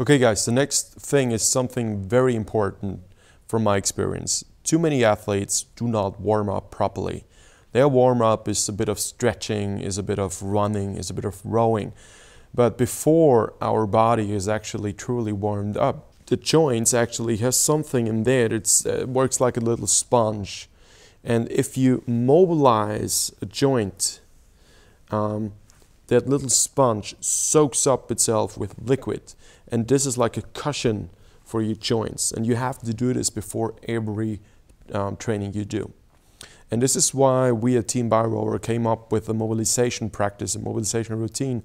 Okay guys, the next thing is something very important from my experience. Too many athletes do not warm up properly. Their warm up is a bit of stretching, is a bit of running, is a bit of rowing. But before our body is actually truly warmed up, the joints actually has something in there that uh, works like a little sponge. And if you mobilize a joint, um, that little sponge soaks up itself with liquid and this is like a cushion for your joints and you have to do this before every um, training you do. And this is why we at Team Biorower came up with a mobilization practice, a mobilization routine.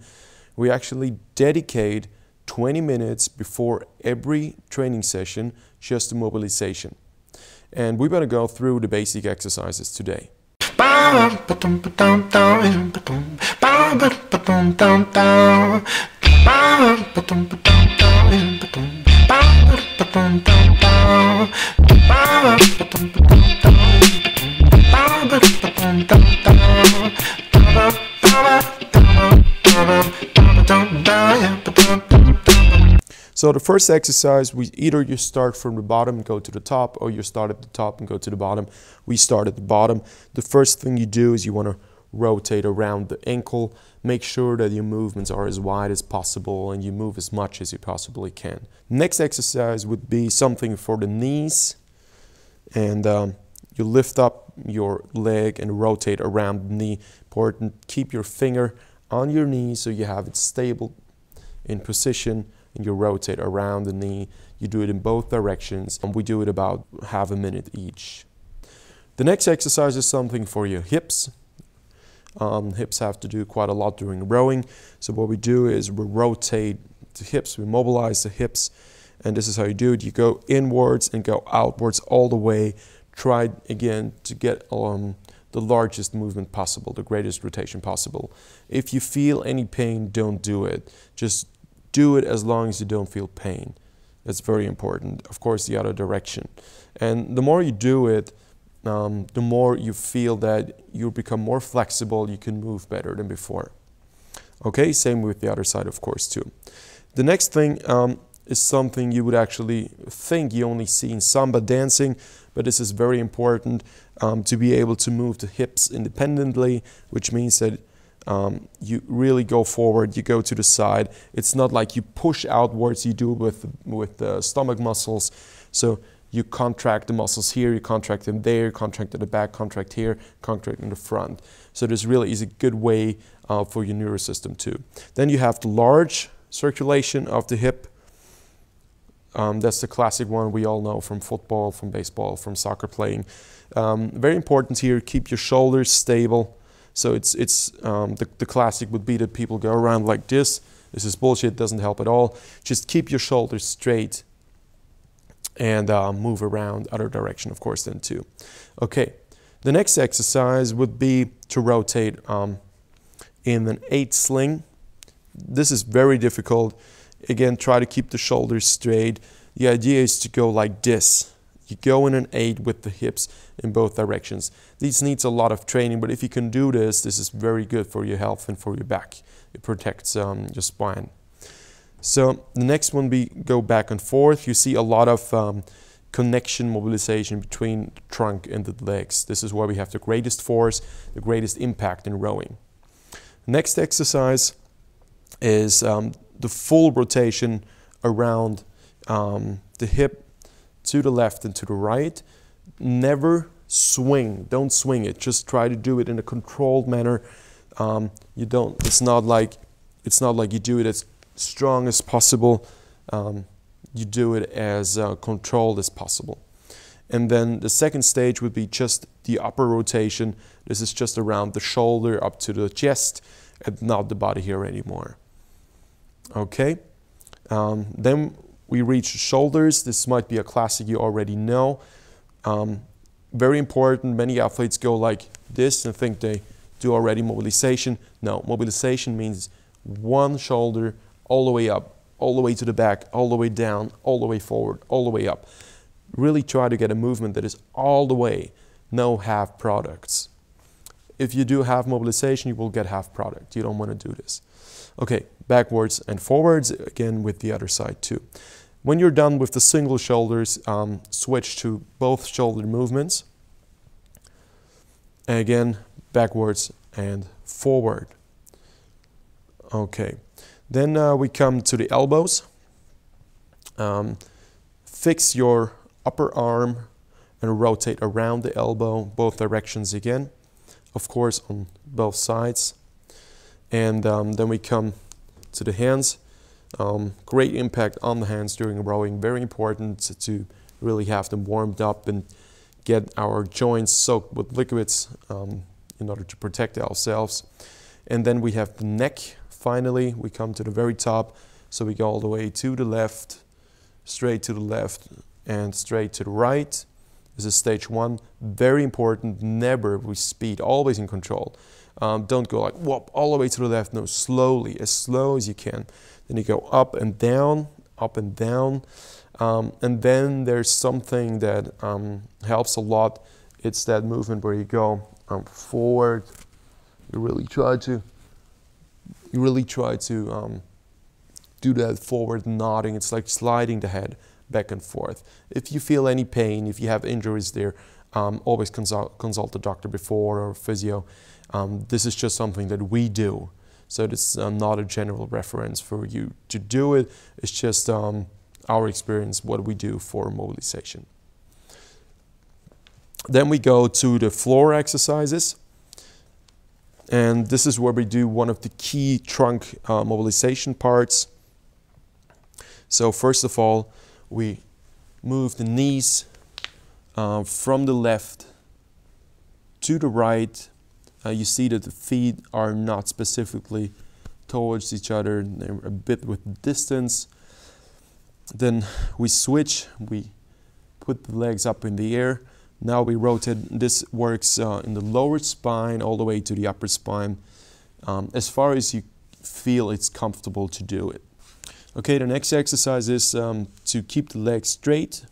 We actually dedicate 20 minutes before every training session just to mobilization. And we're going to go through the basic exercises today. So the first exercise, we either you start from the bottom and go to the top, or you start at the top and go to the bottom. We start at the bottom. The first thing you do is you want to rotate around the ankle. Make sure that your movements are as wide as possible and you move as much as you possibly can. Next exercise would be something for the knees. And um, you lift up your leg and rotate around the knee. Important, keep your finger on your knee so you have it stable in position and you rotate around the knee. You do it in both directions and we do it about half a minute each. The next exercise is something for your hips. Um, hips have to do quite a lot during rowing. So what we do is we rotate the hips, we mobilize the hips, and this is how you do it. You go inwards and go outwards all the way. Try again to get um, the largest movement possible, the greatest rotation possible. If you feel any pain, don't do it. Just do it as long as you don't feel pain. That's very important. Of course, the other direction. And the more you do it, um, the more you feel that you become more flexible, you can move better than before. Okay, same with the other side, of course, too. The next thing um, is something you would actually think you only see in samba dancing, but this is very important um, to be able to move the hips independently, which means that um, you really go forward, you go to the side. It's not like you push outwards, you do with, with the stomach muscles. So you contract the muscles here, you contract them there, contract at the back, contract here, contract in the front. So this really is a good way uh, for your nervous system too. Then you have the large circulation of the hip. Um, that's the classic one we all know from football, from baseball, from soccer playing. Um, very important here, keep your shoulders stable. So it's, it's um, the, the classic would be that people go around like this. This is bullshit, doesn't help at all. Just keep your shoulders straight and uh, move around other direction, of course, then too. Okay, the next exercise would be to rotate um, in an eight sling. This is very difficult. Again, try to keep the shoulders straight. The idea is to go like this. You go in an eight with the hips in both directions. This needs a lot of training, but if you can do this, this is very good for your health and for your back. It protects um, your spine. So the next one we go back and forth. You see a lot of um, connection mobilization between the trunk and the legs. This is where we have the greatest force, the greatest impact in rowing. Next exercise is um, the full rotation around um, the hip to the left and to the right. Never swing, don't swing it. Just try to do it in a controlled manner. Um, you don't, it's not like, it's not like you do it as strong as possible. Um, you do it as uh, controlled as possible. And then the second stage would be just the upper rotation. This is just around the shoulder up to the chest and not the body here anymore. Okay. Um, then we reach shoulders. This might be a classic you already know. Um, very important. Many athletes go like this and think they do already mobilization. No, mobilization means one shoulder all the way up, all the way to the back, all the way down, all the way forward, all the way up. Really try to get a movement that is all the way, no half products. If you do half mobilization, you will get half product. You don't want to do this. Okay, backwards and forwards, again with the other side too. When you're done with the single shoulders, um, switch to both shoulder movements. And again, backwards and forward. Okay, then uh, we come to the elbows. Um, fix your upper arm and rotate around the elbow, both directions again. Of course, on both sides. And um, then we come to the hands. Um, great impact on the hands during rowing. Very important to really have them warmed up and get our joints soaked with liquids um, in order to protect ourselves. And then we have the neck. Finally, we come to the very top. So we go all the way to the left, straight to the left, and straight to the right. This is stage one. Very important, never with speed, always in control. Um, don't go like whoop all the way to the left. No, slowly, as slow as you can. Then you go up and down, up and down. Um, and then there's something that um, helps a lot. It's that movement where you go um, forward. You really try to, you really try to um, do that forward nodding. It's like sliding the head back and forth. If you feel any pain, if you have injuries there, um, always consult, consult the doctor before or physio. Um, this is just something that we do. So it's uh, not a general reference for you to do it. It's just um, our experience, what we do for mobilization. Then we go to the floor exercises. And this is where we do one of the key trunk uh, mobilization parts. So first of all, we move the knees uh, from the left to the right. Uh, you see that the feet are not specifically towards each other, they're a bit with distance. Then we switch, we put the legs up in the air. Now we rotate, this works uh, in the lower spine all the way to the upper spine, um, as far as you feel it's comfortable to do it. Okay, the next exercise is um, to keep the legs straight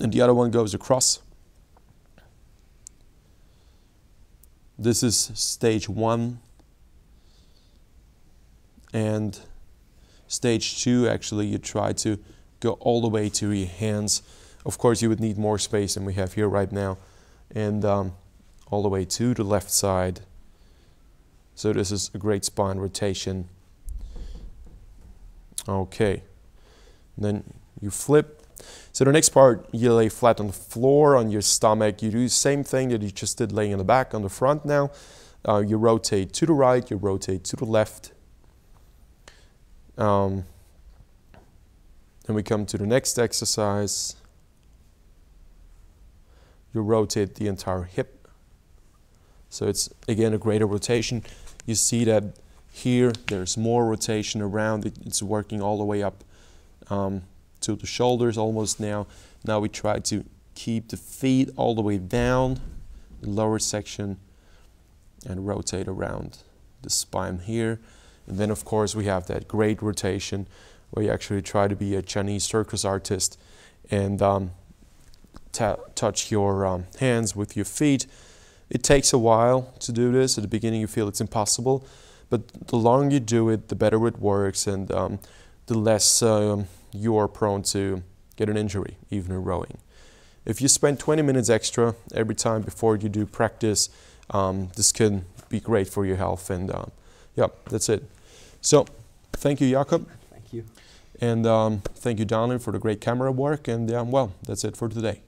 and the other one goes across. This is stage one and stage two actually you try to go all the way to your hands. Of course you would need more space than we have here right now and um, all the way to the left side. So this is a great spine rotation Okay. then you flip. So the next part, you lay flat on the floor, on your stomach. You do the same thing that you just did laying on the back, on the front now. Uh, you rotate to the right, you rotate to the left. Um, then we come to the next exercise. You rotate the entire hip. So it's again a greater rotation. You see that here, there's more rotation around it. It's working all the way up um, to the shoulders almost now. Now we try to keep the feet all the way down, the lower section, and rotate around the spine here. And then, of course, we have that great rotation where you actually try to be a Chinese circus artist and um, touch your um, hands with your feet. It takes a while to do this. At the beginning, you feel it's impossible. But the longer you do it, the better it works and um, the less um, you are prone to get an injury, even in rowing. If you spend 20 minutes extra every time before you do practice, um, this can be great for your health. And uh, yeah, that's it. So thank you, Jakob. Thank you. And um, thank you, Donald, for the great camera work. And um, well, that's it for today.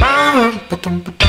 Ba-ba-dum-ba-dum-dum